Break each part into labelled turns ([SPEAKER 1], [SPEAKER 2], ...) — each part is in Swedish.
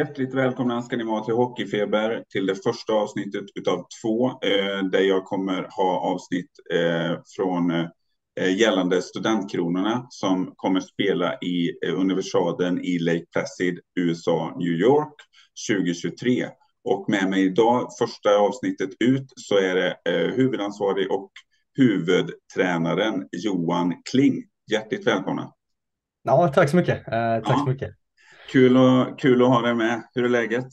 [SPEAKER 1] Hjärtligt välkomna ska ni vara till Hockeyfeber till det första avsnittet utav två eh, där jag kommer ha avsnitt eh, från eh, gällande studentkronorna som kommer spela i eh, Universiaden i Lake Placid, USA, New York 2023. Och med mig idag, första avsnittet ut, så är det eh, huvudansvarig och huvudtränaren Johan Kling. Hjärtligt välkomna.
[SPEAKER 2] Ja, tack så mycket. Eh, tack ja. så mycket.
[SPEAKER 1] Kul, och, kul att ha dig med. Hur är läget?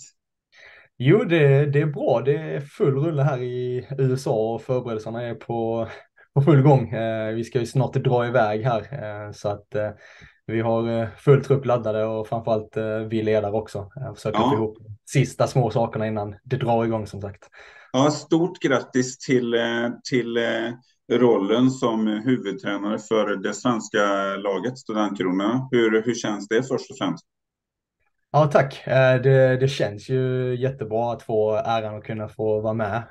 [SPEAKER 2] Jo, det, det är bra. Det är full rulle här i USA och förberedelserna är på, på full gång. Eh, vi ska ju snart dra iväg här eh, så att eh, vi har full trupp laddade och framförallt vi ledare också. Försöker ja. få ihop sista små sakerna innan det drar igång som sagt.
[SPEAKER 1] Ja, stort grattis till, till rollen som huvudtränare för det svenska laget Studentkronorna. Hur, hur känns det först och främst?
[SPEAKER 2] Ja, tack. Det, det känns ju jättebra att få äran att kunna få vara med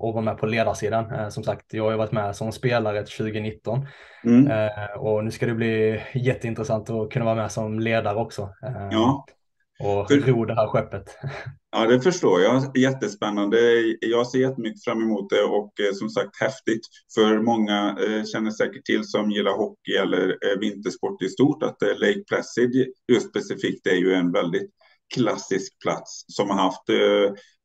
[SPEAKER 2] och vara med på ledarsidan. Som sagt, jag har ju varit med som spelare 2019 mm. och nu ska det bli jätteintressant att kunna vara med som ledare också. Ja. Och ro det här skeppet.
[SPEAKER 1] Ja, det förstår jag. Jättespännande. Jag ser jättemycket fram emot det och eh, som sagt häftigt. För många eh, känner säkert till som gillar hockey eller eh, vintersport i stort att Lake Placid just specifikt är ju en väldigt klassisk plats som har haft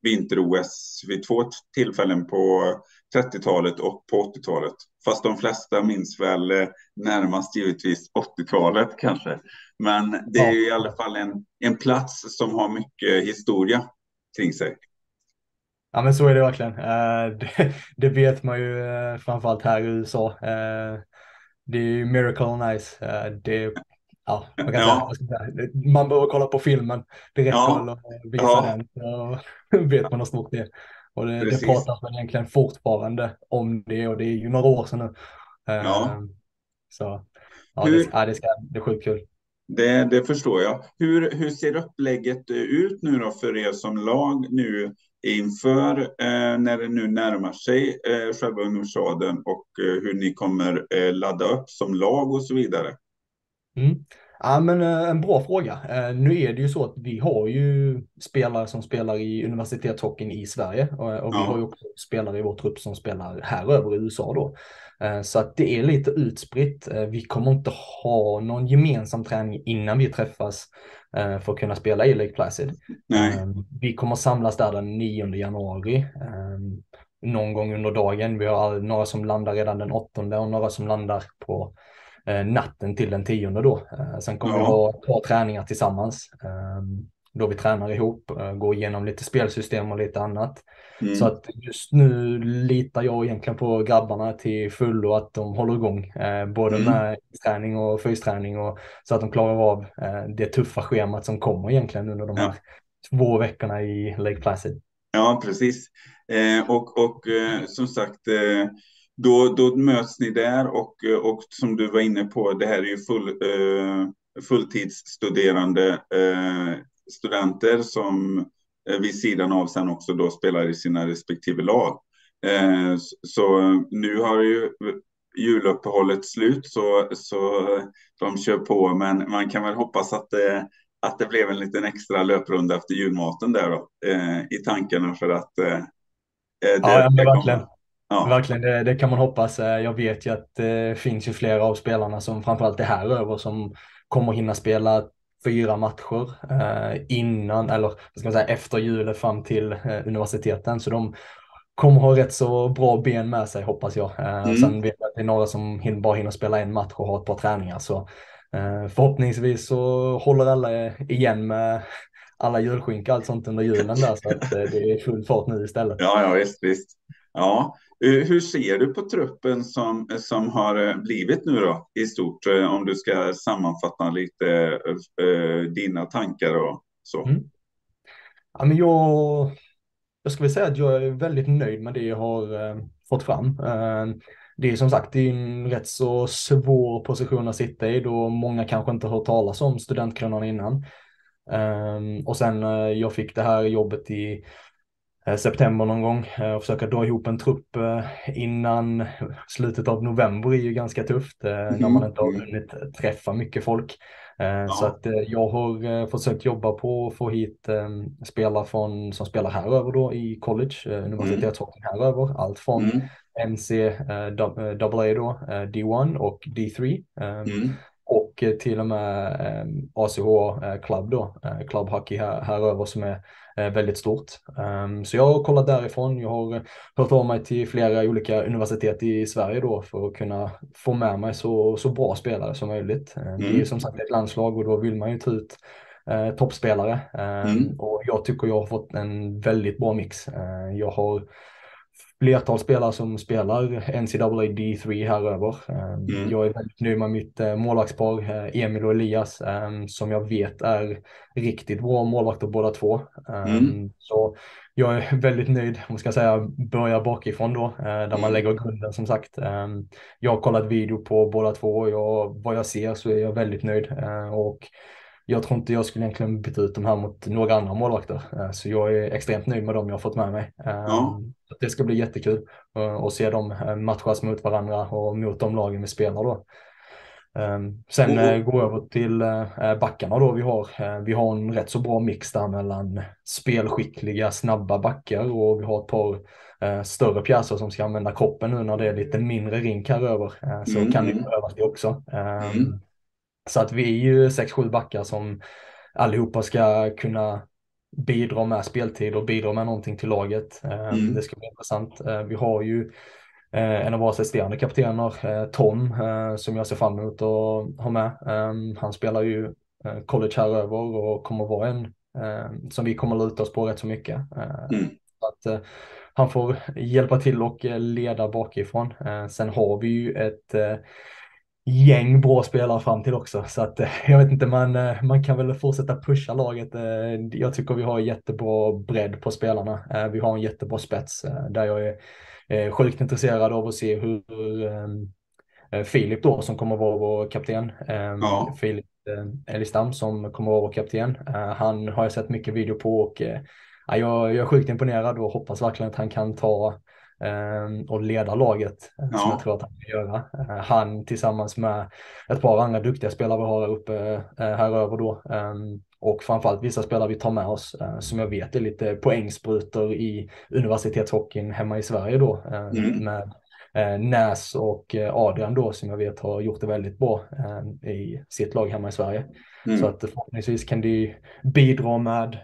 [SPEAKER 1] vinter-OS vid två tillfällen på 30-talet och på 80-talet. Fast de flesta minns väl eh, närmast givetvis 80-talet kanske. Men det är i alla fall en, en plats som har mycket historia kring sig.
[SPEAKER 2] Ja men så är det verkligen. Uh, det, det, vet man ju uh, framförallt här i USA. Det är ju Miracle on Ice. det, ja, man, kan ja. säga, man behöver kolla på filmen. Det räcker ja. att visa ja. den så vet man hur stort det är. Och det, det pratas väl egentligen fortfarande om det och det är ju några år sedan nu. Ja. Så ja, Hur... det, ja, det, ska, det är sjukt kul.
[SPEAKER 1] Det, det förstår jag. Hur, hur ser upplägget ut nu då för er som lag nu inför eh, när det nu närmar sig eh, själva universiaden och eh, hur ni kommer eh, ladda upp som lag och så vidare?
[SPEAKER 2] Mm. Ja, men eh, en bra fråga. Eh, nu är det ju så att vi har ju spelare som spelar i universitetshockeyn i Sverige och, och vi har ju också spelare i vår trupp som spelar här över i USA då. Eh, så att det är lite utspritt. Eh, vi kommer inte ha någon gemensam träning innan vi träffas eh, för att kunna spela i Lake Placid. Nej. Vi kommer samlas där den 9 januari någon gång under dagen. Vi har några som landar redan den 8 och några som landar på natten till den 10 då. Sen kommer ja. vi ha två träningar tillsammans då vi tränar ihop, går igenom lite spelsystem och lite annat. Mm. Så att just nu litar jag egentligen på grabbarna till fullo att de håller igång, eh, både mm. med träning och fysträning och så att de klarar av eh, det tuffa schemat som kommer egentligen under de här två veckorna i Lake Placid.
[SPEAKER 1] Ja, precis. Eh, och och eh, som sagt, eh, då, då möts ni där och, och som du var inne på, det här är ju full, eh, fulltidsstuderande studenter som Eh, vid sidan av sen också då spelar i sina respektive lag. Eh, så nu har ju juluppehållet slut så, så de kör på, men man kan väl hoppas att det, att det blev en liten extra löprunda efter julmaten där då, eh, i tankarna för att det,
[SPEAKER 2] ja, det verkligen. Ja. Verkligen, det, det, kan man hoppas. Jag vet ju att det finns ju flera av spelarna som framförallt är här över som kommer hinna spela fyra matcher eh, innan, eller vad ska man säga, efter julen fram till eh, universiteten. Så de kommer ha rätt så bra ben med sig hoppas jag. Eh, mm. Sen vet jag att det är några som hin bara hinner spela en match och ha ett par träningar. Så eh, förhoppningsvis så håller alla igen med alla julskinka och allt sånt under julen där så att eh, det är full fart nu istället.
[SPEAKER 1] Ja, ja visst, visst. Ja, Eh, Eh, hur ser du på truppen som, som har eh, blivit nu då i stort? Eh, om du ska sammanfatta lite dina tankar och så. Mm.
[SPEAKER 2] Ja, men jag, jag väl säga att jag är väldigt nöjd med det jag har eh, fått fram. Eh, det är som sagt det är en rätt så svår position att sitta i då många kanske inte hört talas om studentkronan innan. och sen jag fick det här jobbet i september någon gång och försöka dra ihop en trupp innan slutet av november är ju ganska tufft mm. när man inte har mm. hunnit träffa mycket folk. Ja. Så att jag har försökt jobba på att få hit spelare från, som spelar här över då i college, universitetshockeyn här över. Allt från mm. NCAA då, D1 och D3. Mm och till och med ACH Club då, Club Hockey här, här över som är väldigt stort. Ehm, så jag har kollat därifrån. Jag har hört av mig till flera olika universitet i Sverige då för att kunna få med mig så, så bra spelare som möjligt. Mm. Det är ju mm. som sagt ett landslag och då vill man ju ta ut eh, toppspelare. Ehm, mm. Och jag tycker jag har fått en väldigt bra mix. Jag har flertal spelare som spelar NCAA D3 här över. Mm. Jag är väldigt nöjd med mitt eh, målvaktspar, eh, Emil och Elias, ehm, som jag vet är riktigt bra målvakter båda två. Ehm, mm. Så jag är väldigt nöjd, om ska säga, börja bakifrån då, eh, där man mm. lägger grunden som sagt. Ehm, jag har kollat video på båda två och jag, vad jag ser så är jag väldigt nöjd. Och jag tror inte jag skulle egentligen byta ut de här mot några andra målvakter. Så jag är extremt nöjd med dem jag har fått med mig. Eh, ja. Det ska bli jättekul eh, att se dem matchas mot varandra och mot de lagen vi spelar då. Sen mm. gå över till backarna då vi har. Vi har en rätt så bra mix där mellan spelskickliga, snabba backar och vi har ett par större pjäser som ska använda kroppen nu när det är lite mindre rink här över. Så mm. kan det behövas det också. Mm. Så att vi är ju 6-7 backar som allihopa ska kunna bidra med speltid och bidra med någonting till laget. Eh, mm. Det ska bli intressant. Eh, vi har ju eh, en av våra assisterande kaptener, Tom, som jag ser fram emot att ha med. Han spelar ju college här över och kommer vara en som vi kommer luta oss på rätt så mycket. Mm. Så att, han får hjälpa till och leda bakifrån. Sen har vi ju ett gäng bra spelare fram till också. Så att eh, jag vet inte, man, eh, man kan väl fortsätta pusha laget. Eh, jag tycker vi har jättebra bredd på spelarna. Vi har en jättebra spets där jag är sjukt intresserad av att se hur Filip då som kommer vara vår kapten. Ja. Filip Elistam som kommer vara vår kapten. Han har jag sett mycket video på och jag, är sjukt imponerad och hoppas verkligen att han kan ta Ehm, och leda laget ja. som jag tror att han kan göra. Eh, han tillsammans med ett par andra duktiga spelare vi har här uppe eh, här över då ehm, och framförallt vissa spelare vi tar med oss eh, som jag vet är lite poängsprutor i universitetshockeyn hemma i Sverige då mm. med Näs och Adrian då som jag vet har gjort det väldigt bra i sitt lag hemma i Sverige. Mm. Så att förhoppningsvis kan de bidra med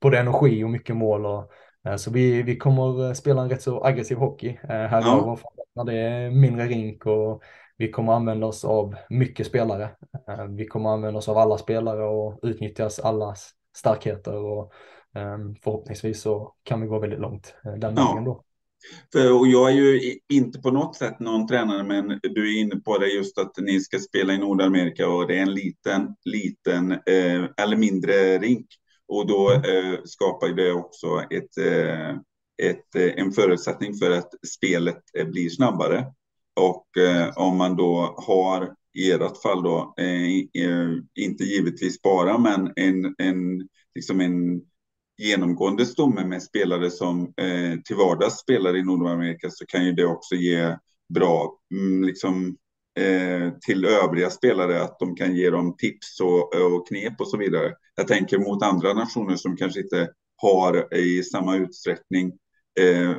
[SPEAKER 2] både energi och mycket mål och Eh, så vi, vi kommer eh, spela en rätt så aggressiv hockey eh, här ja. när det är mindre rink och vi kommer använda oss av mycket spelare. Vi kommer använda oss av alla spelare och utnyttjas allas starkheter och ehm, förhoppningsvis så kan vi gå väldigt långt den ja. vägen då.
[SPEAKER 1] För, och jag är ju inte på något sätt någon tränare, men du är inne på det just att ni ska spela i Nordamerika och det är en liten, liten eh, eller mindre rink. Och då eh, skapar det också ett, eh, ett, eh, en förutsättning för att spelet eh, blir snabbare. Och eh, om man då har i ert fall då, inte givetvis bara, men en, en, liksom en genomgående stomme med spelare som till vardags spelar i Nordamerika så kan ju det också ge bra mm, liksom, eh, Eh, till övriga spelare att de kan ge dem tips och, och knep och så vidare. Jag tänker mot andra nationer som kanske inte har i samma utsträckning eh,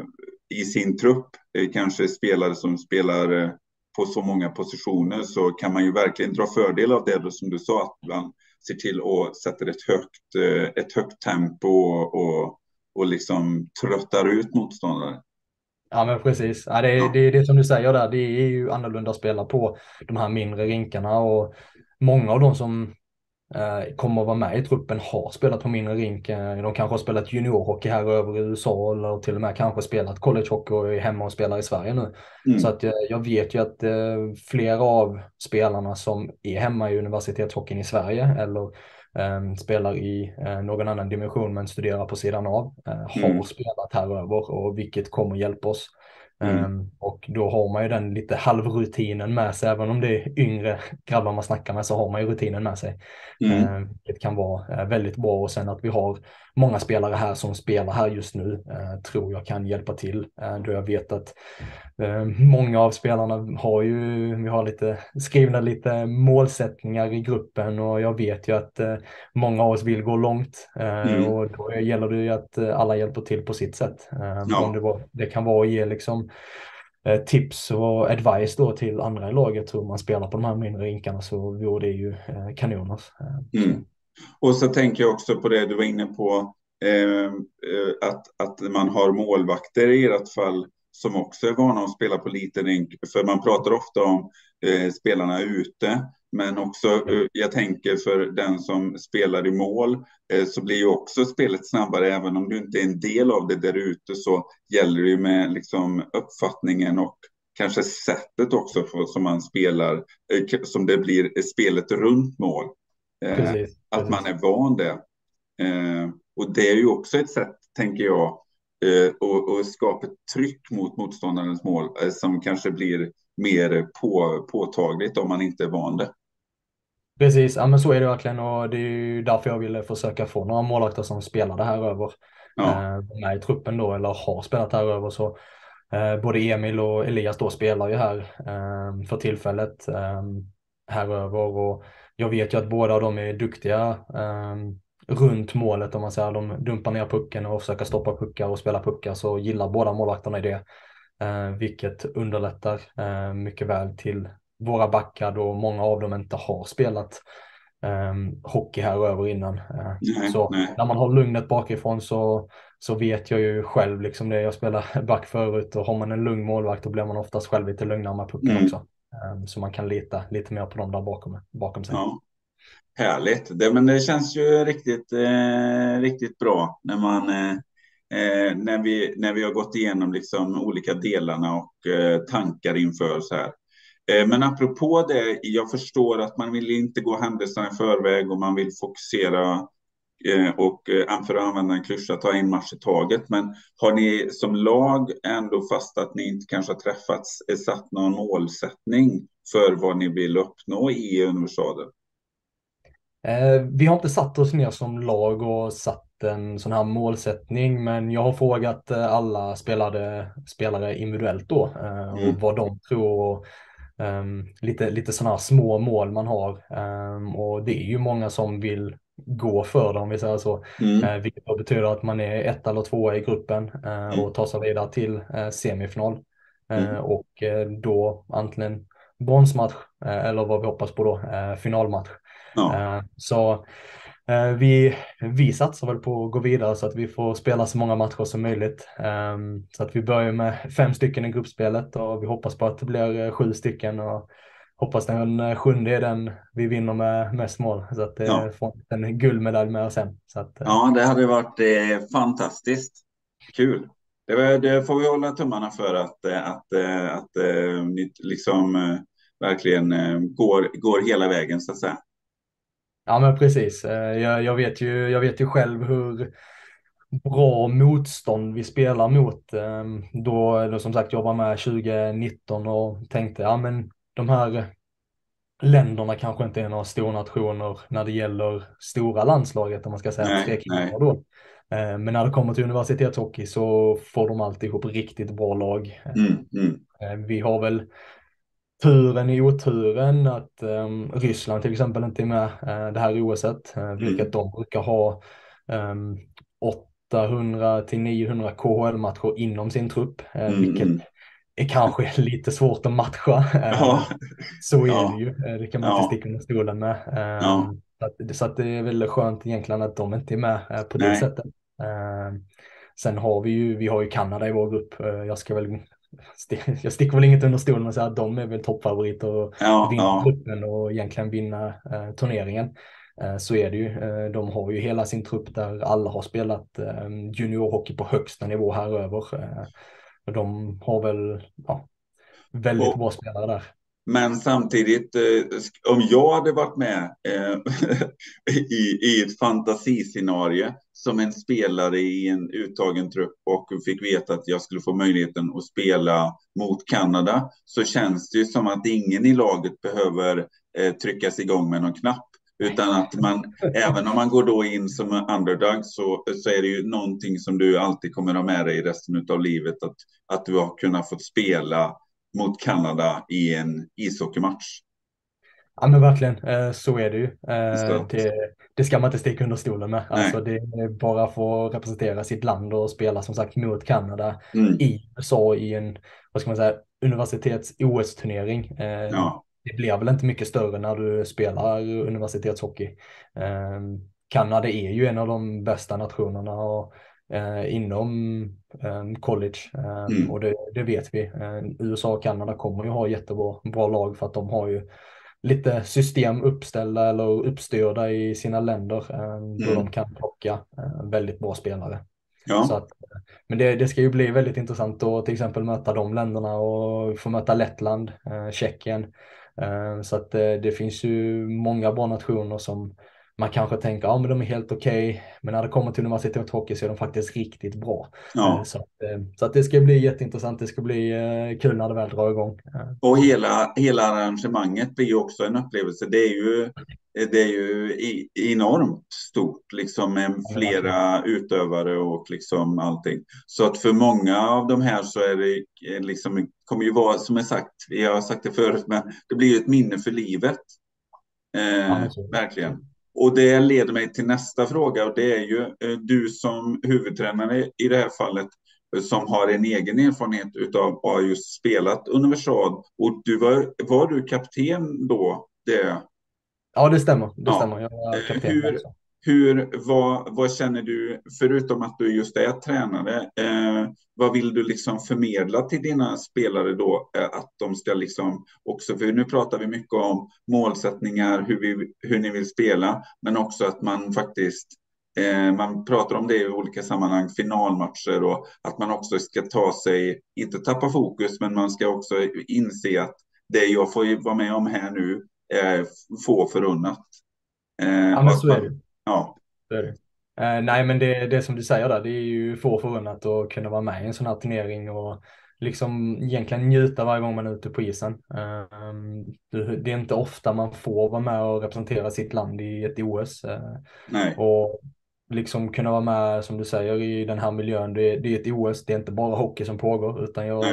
[SPEAKER 1] i sin trupp eh, kanske spelare som spelar eh, på så många positioner så kan man ju verkligen dra fördel av det som du sa att man ser till att sätta ett högt, eh, ett högt tempo och, och, och liksom tröttar ut motståndare.
[SPEAKER 2] Ja men precis. Ja, det, är, det är det som du säger där. Det är ju annorlunda att spela på de här mindre rinkarna och många av de som eh, kommer att vara med i truppen har spelat på mindre rink. Eh, de kanske har spelat juniorhockey här över i USA eller till och med kanske spelat collegehockey och är hemma och spelar i Sverige nu. Mm. Så att eh, jag vet ju att eh, flera av spelarna som är hemma i universitetshockeyn i Sverige eller spelar i uh, någon annan dimension men studerar på sidan av. Uh, har mm. spelat här över och vilket kommer hjälpa oss. Mm. Um, och då har man ju den lite halvrutinen med sig, även om det är yngre grabbar man snackar med så har man ju rutinen med sig. Mm. Det kan vara uh, väldigt bra och sen att vi har många spelare här som spelar här just nu uh, tror jag kan hjälpa till. då jag vet att många av spelarna har ju, vi har lite skrivna lite målsättningar i gruppen och jag vet ju att många av oss vill gå långt mm. och då gäller det ju att alla hjälper till på sitt sätt. Ja. Det, var, det kan vara att ge liksom Eh, tips och advice då till andra i laget hur man spelar på de här mindre rinkarna så vore det ju eh, kanon. Alltså.
[SPEAKER 1] Mm. Och så tänker jag också på det du var inne på, eh, eh, att, att man har målvakter i ert fall som också är vana att spela på liten rink. För man pratar ofta om eh, spelarna ute, men också, eh, jag tänker för den som spelar i mål, eh, så blir ju också spelet snabbare. Även om du inte är en del av det där ute så gäller det ju med liksom uppfattningen och kanske sättet också för, som man spelar, eh, som det blir spelet runt mål. Precis, att man är van det. Och det är ju också ett sätt, tänker jag, och, och skapa ett tryck mot motståndarens mål som kanske blir mer på, påtagligt om man inte är van det.
[SPEAKER 2] Precis, ja men så är det verkligen och det är ju därför jag ville försöka få några målvakter som spelade här över ja. eh, med i truppen då eller har spelat här över så eh, både Emil och Elias då spelar ju här eh, för tillfället här över och jag vet ju att båda av dem är duktiga runt målet om man säger. De dumpar ner pucken och försöker stoppa puckar och spela puckar så gillar båda målvakterna i det. Eh, vilket underlättar eh, mycket väl till våra backar då många av dem inte har spelat um, hockey här över innan. Uh, nej, så nej. när man har lugnet bakifrån så, så vet jag ju själv liksom det. Jag spelar back förut och har man en lugn målvakt då blir man oftast själv lite lugnare med pucken mm. också. Um, så man kan lita lite mer på dem där bakom, bakom sig. Ja.
[SPEAKER 1] Härligt, det, men det känns ju riktigt, eh, riktigt bra när man eh, eh, när, vi, när vi har gått igenom liksom olika delarna och eh, tankar inför så här. Eh, men apropå det, jag förstår att man vill inte gå händelserna i förväg och man vill fokusera eh, och eh, för att använda en klyscha, ta en match i taget. Men har ni som lag ändå fast att ni inte kanske har träffats, satt någon målsättning för vad ni vill uppnå i universaden?
[SPEAKER 2] Vi har inte satt oss ner som lag och satt en sån här målsättning, men jag har frågat alla spelade, spelare individuellt då och mm. vad de tror Um, lite, lite sådana små mål man har. Um, och det är ju många som vill gå för det om vi säger så. Mm. Uh, vilket betyder att man är ett eller två i gruppen uh, mm. och tar sig vidare till uh, semifinal. Mm. Och då antingen bronsmatch eller vad vi hoppas på då, finalmatch. Ja. Så Eh, vi, vi satsar väl på att gå vidare så att vi får spela så många matcher som möjligt. Ehm, så att vi börjar med fem stycken i gruppspelet och vi hoppas på att det blir eh, sju stycken och hoppas den eh, sjunde är den vi vinner med mest mål så att det ja. får en guldmedalj med oss sen. Så att,
[SPEAKER 1] ja, det hade varit eh, fantastiskt. Kul. Det, det, får vi hålla tummarna för att, att, att, att ni liksom verkligen går, går hela vägen så att säga.
[SPEAKER 2] Ja men precis. Eh, jag, jag, vet ju, jag vet ju själv hur bra motstånd vi spelar mot. Ehm, då, då som sagt jag var med 2019 och tänkte ja men de här länderna kanske inte är några stornationer när det gäller stora landslaget om man ska säga nej, tre killar då. Ehm, men när det kommer till universitetshockey så får de alltid ihop riktigt bra lag. Mm, mm. Ehm, vi har väl turen i oturen att um, Ryssland till exempel inte är med uh, det här OSet, uh, vilket mm. de brukar ha um, 800 till 900 KHL-matcher inom sin trupp, uh, mm. vilket är kanske lite svårt att matcha. Ja. Så är ja. det ju, det kan man ja. inte sticka under stolen med. Ja. Så, att, så att det är väldigt skönt egentligen att de inte är med på det Nej. sättet. Sen har vi ju, vi har ju Kanada i vår grupp. Jag ska väl jag sticker väl inget under stolen och säger att de är väl toppfavoriter och ja, vinna ja. och egentligen vinna eh, turneringen. Eh, så är det ju. Eh, de har ju hela sin trupp där alla har spelat eh, juniorhockey på högsta nivå här över. Eh, och de har väl ja, väldigt och, bra spelare där.
[SPEAKER 1] Men samtidigt, eh, om jag hade varit med eh, i, i ett fantasiscenario som en spelare i en uttagen trupp och fick veta att jag skulle få möjligheten att spela mot Kanada så känns det ju som att ingen i laget behöver eh, tryckas igång med någon knapp. Utan att man, även om man går då in som underdog så, så är det ju någonting som du alltid kommer ha med dig resten av livet. Att, att du har kunnat få spela mot Kanada i en ishockeymatch.
[SPEAKER 2] Ja men verkligen, eh, så är det ju. Eh, det, det, ska man inte sticka under stolen med. Alltså, det är bara att få representera sitt land och spela som sagt mot Kanada mm. i USA i en, vad ska man säga, universitets-OS-turnering. Eh, ja. Det blir väl inte mycket större när du spelar universitetshockey. Kanada är ju en av de bästa nationerna och inom eh, college eh, mm. och det, det, vet vi. Eh, USA och Kanada kommer ju ha jättebra bra lag för att de har ju lite system uppställda eller uppstyrda i sina länder eh, då mm. de kan plocka eh, väldigt bra spelare. Ja. Så att, men det, det, ska ju bli väldigt intressant att till exempel möta de länderna och få möta Lettland, eh, Tjeckien. Eh, så att det finns ju många bra nationer som man kanske tänker, ja men de är helt okej, okay. men när det kommer till universitet hockey så är de faktiskt riktigt bra. Ja. Eh, så, att, eh, så att det ska bli jätteintressant, det ska bli eh, kul när det väl drar igång.
[SPEAKER 1] Och hela, hela arrangemanget blir ju också en upplevelse. Det är ju, det är ju enormt stort, liksom med flera utövare och liksom allting. Så att för många av de här så är det liksom, kommer ju vara, som jag sagt, jag har sagt det förut, men det blir ju ett minne för livet. Eh, ja, verkligen. Och det leder mig till nästa fråga och det är ju eh, du som huvudtränare i det här fallet eh, som har en egen erfarenhet av att ha just spelat universal. Och du var, var du kapten då? Det...
[SPEAKER 2] Ja, det stämmer. Det ja. stämmer. Jag var kapten.
[SPEAKER 1] Hur, hur, vad, vad känner du, förutom att du just är tränare, eh, vad vill du liksom förmedla till dina spelare då? Eh, att de ska liksom också, för nu pratar vi mycket om målsättningar, hur, vi, hur ni vill spela, men också att man faktiskt eh, man pratar om det i olika sammanhang, finalmatcher och att man också ska ta sig, inte tappa fokus, men man ska också inse att det jag får vara med om här nu är få förunnat.
[SPEAKER 2] Eh, ja, men så är det. Ja. Det det. Uh, nej, men det, det som du säger där, det är ju få förunnat att kunna vara med i en sån här turnering och liksom egentligen njuta varje gång man är ute på isen. Uh, det är inte ofta man får vara med och representera sitt land i ett OS. Eh, nej. Och liksom kunna vara med, som du säger, i den här miljön. Det, det är ett OS, det är inte bara hockey som pågår, utan jag,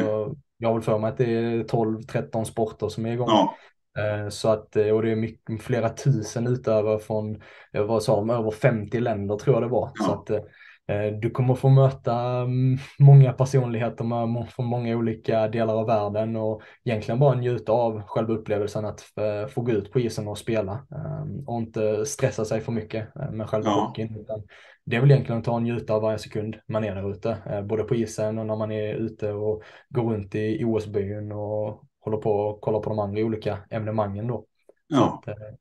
[SPEAKER 2] jag har väl för mig att det är 12-13 sporter som är igång. Ja. Eh, så att, eh, och det är mycket, flera tusen utövare från, vad sa de, över 50 länder tror jag det var. Ja. Så att eh, du kommer få möta mm, många personligheter från många olika delar av världen och egentligen bara njuta av själva upplevelsen att få gå ut på isen och spela och inte stressa sig för mycket med själva ja. hockeyn. Det är väl egentligen att ta och njuta av varje sekund man är där ute, både på isen och när man är ute och går runt i OS-byn och håller på och kollar på de andra olika evenemangen då. Ja. Att, eh,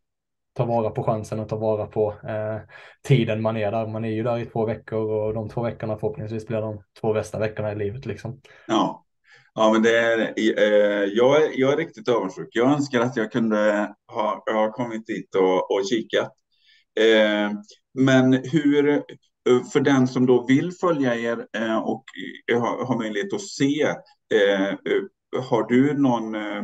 [SPEAKER 2] ta vara på chansen och ta vara på eh, tiden man är där. Man är ju där i två veckor och de två veckorna förhoppningsvis blir de två bästa veckorna i livet liksom.
[SPEAKER 1] Ja, ja men det är, eh, jag, är, jag är riktigt avundsjuk. Jag önskar att jag kunde ha, ha kommit dit och, och kikat. Eh, men hur, för den som då vill följa er eh, och har, möjlighet att se eh, har du någon, eh,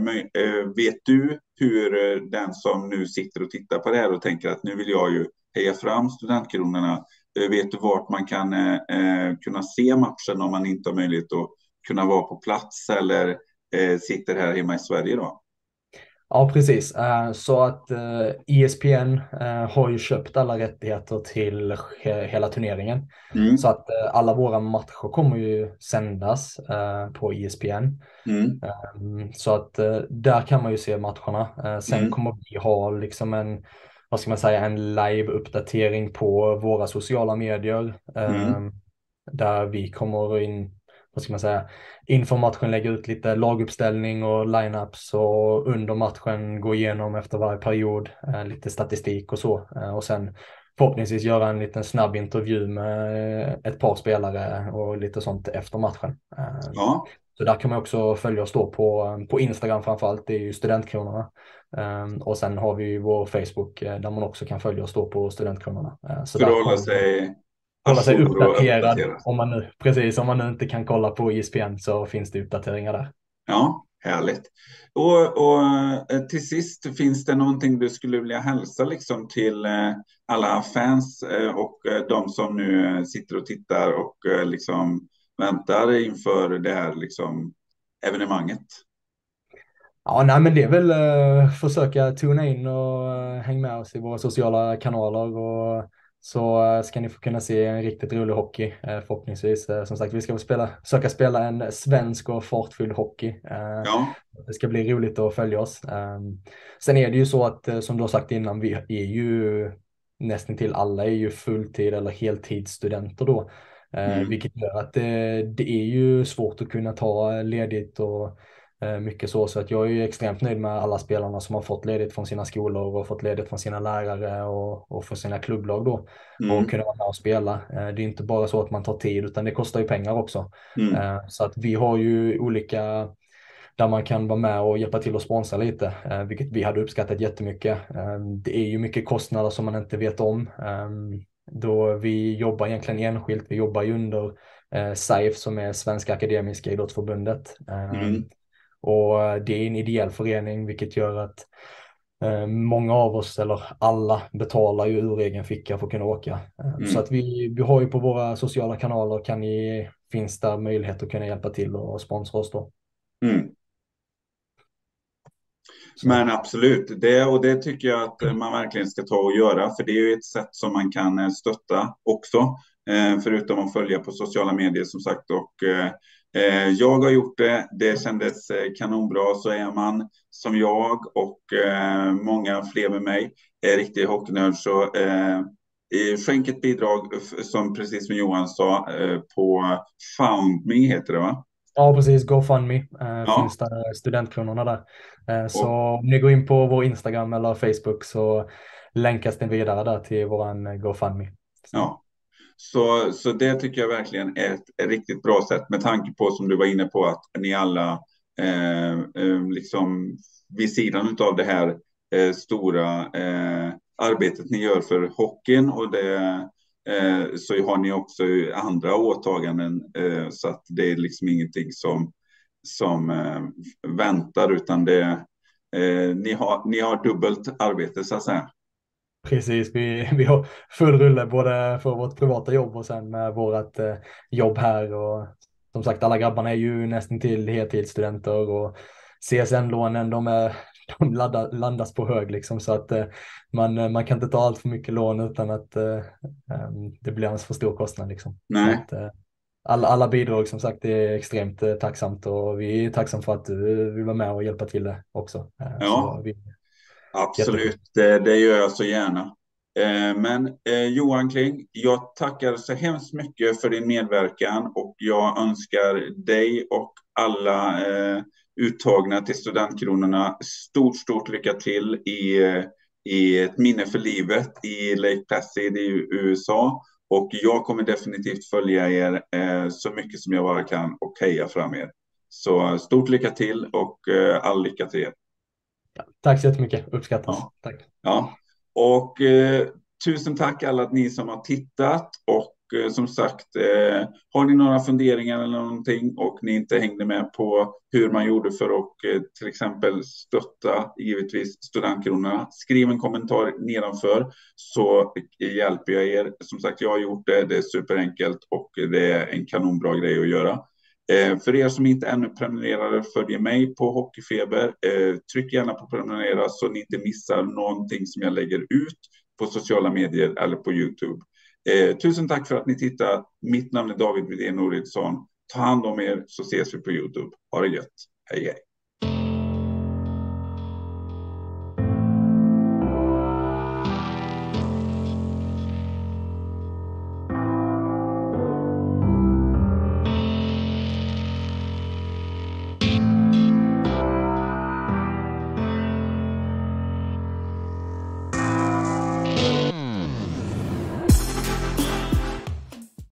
[SPEAKER 1] eh, vet du hur eh, den som nu sitter och tittar på det här och tänker att nu vill jag ju heja fram studentkronorna, vet du vart man kan kunna se matchen om man inte har möjlighet att kunna vara på plats eller sitter här hemma i Sverige då?
[SPEAKER 2] Ja, precis. Eh, så att ESPN eh, e eh, har ju köpt alla rättigheter till hela turneringen. Mm. Så att alla våra matcher kommer ju sändas på ESPN. Mm. Ehm, så att där kan man ju se matcherna. Sen mm. kommer vi ha liksom en, vad ska man säga, en live-uppdatering på våra sociala medier. Mm. Ehm, där vi kommer in vad ska man säga, inför matchen lägga ut lite laguppställning och lineups och under matchen gå igenom efter varje period eh, lite statistik och så eh, och sen förhoppningsvis göra en liten snabb intervju med ett par spelare och lite sånt efter matchen. Eh, ja. Så där kan man också följa oss då på, på Instagram framförallt, det är ju Studentkronorna. Och sen har vi ju vår Facebook där man också kan följa oss då på Studentkronorna.
[SPEAKER 1] Så För att hålla sig,
[SPEAKER 2] hålla sig uppdaterad. Om man nu, precis, om man nu inte kan kolla på ISPN så finns det uppdateringar där.
[SPEAKER 1] Ja, härligt. Och, och uh, till sist, finns det någonting du skulle vilja hälsa liksom till alla fans och de som nu sitter och tittar och liksom väntar inför det här liksom, evenemanget?
[SPEAKER 2] Ja, nej, men det är väl uh, försöka tuna in och uh, häng med oss i våra sociala kanaler och så uh, ska ni få kunna se en riktigt rolig hockey uh, förhoppningsvis. Uh, som sagt, vi ska spela, försöka spela en svensk och fartfylld hockey. Ja. Det ska bli roligt att följa oss. Um, sen är det ju så att som du har sagt innan, vi är ju nästan till alla är ju fulltid eller heltidsstudenter då. Eh, mm. Vilket gör att det, det, är ju svårt att kunna ta ledigt och eh, mycket så. Så att jag är ju extremt nöjd med alla spelarna som har fått ledigt från sina skolor och fått ledigt från sina lärare och, och från sina klubblag då. Mm. Och kunna vara med och spela. Eh, det är inte bara så att man tar tid utan det kostar ju pengar också. Mm. Så att vi har ju olika där man kan vara med och hjälpa till att sponsra lite, vilket vi hade uppskattat jättemycket. Det är ju mycket kostnader som man inte vet om då vi jobbar egentligen enskilt. Vi jobbar ju under eh, SAIF som är Svenska Akademiska Idrottsförbundet. Eh, mm. Och det är en ideell förening vilket gör att eh, många av oss, eller alla, betalar ju ur egen ficka för att kunna åka. Eh, mm. Så att vi, vi har ju på våra sociala kanaler kan ni, finns där möjlighet att kunna hjälpa till och sponsra oss då. Mm.
[SPEAKER 1] Men absolut, det, och det tycker jag att man verkligen ska ta och göra, för det är ju ett sätt som man kan eh, stötta också, eh, förutom att följa på sociala medier som sagt. Och eh, jag har gjort det, det kändes kanonbra, så är man som jag och många fler med mig är riktig hockeynörd så skänk ett bidrag, som precis som Johan sa, på FoundMe heter det va?
[SPEAKER 2] Ja, precis. GoFundMe eh, ja. finns där studentkronorna där. Eh, så om ni går in på vår Instagram eller Facebook så länkas det vidare där till våran eh, GoFundMe.
[SPEAKER 1] Ja, så, så det tycker jag verkligen är ett, ett, riktigt bra sätt med tanke på som du var inne på att ni alla eh, eh liksom vid sidan av det här eh, stora eh, arbetet ni gör för hockeyn och det Eh, så har ni också andra åtaganden eh, så att det är liksom ingenting som, som eh, väntar utan det, eh, ni, har, ni har dubbelt arbete så att säga.
[SPEAKER 2] Precis, vi, vi har full rulle både för vårt privata jobb och sen med vårt jobb här och som sagt alla grabbarna är ju nästan till heltidsstudenter och CSN-lånen de är de laddar, landas på hög liksom så att eh, man, eh, man kan inte ta allt för mycket lån utan att eh, ehm, det blir en för stor kostnad liksom. Nej. Att, eh, alla, alla bidrag som sagt är extremt eh, tacksamt och vi är tacksamma för att du vill vara med och hjälpa till det också. Eh,
[SPEAKER 1] ja, vi, absolut, det, det, gör jag så gärna. Eh, men eh, Johan Kling, jag tackar så hemskt mycket för din medverkan och jag önskar dig och alla eh, uttagna till studentkronorna. Stort, stort lycka till i, i ett minne för livet i Lake Placid i USA. Och jag kommer definitivt följa er eh, så mycket som jag bara kan och heja fram er. Så stort lycka till och eh, all lycka till er.
[SPEAKER 2] Tack så jättemycket, uppskattas. Ja. Tack.
[SPEAKER 1] Ja. Och eh, tusen tack alla ni som har tittat och Eh, som sagt, eh, har ni några funderingar eller någonting och ni inte hängde med på hur man gjorde för att eh, till exempel stötta givetvis studentkronorna, skriv en kommentar nedanför så hjälper jag er. Som sagt, jag har gjort det. Det är superenkelt och det är en kanonbra grej att göra. Eh, för er som inte ännu prenumererade följer mig på Hockeyfeber. Eh, tryck gärna på prenumerera så ni inte missar någonting som jag lägger ut på sociala medier eller på Youtube. Eh, tusen tack för att ni tittar. Mitt namn är David Widén Oridsson. Ta hand om er så ses vi på Youtube. Ha det gött. Hej hej.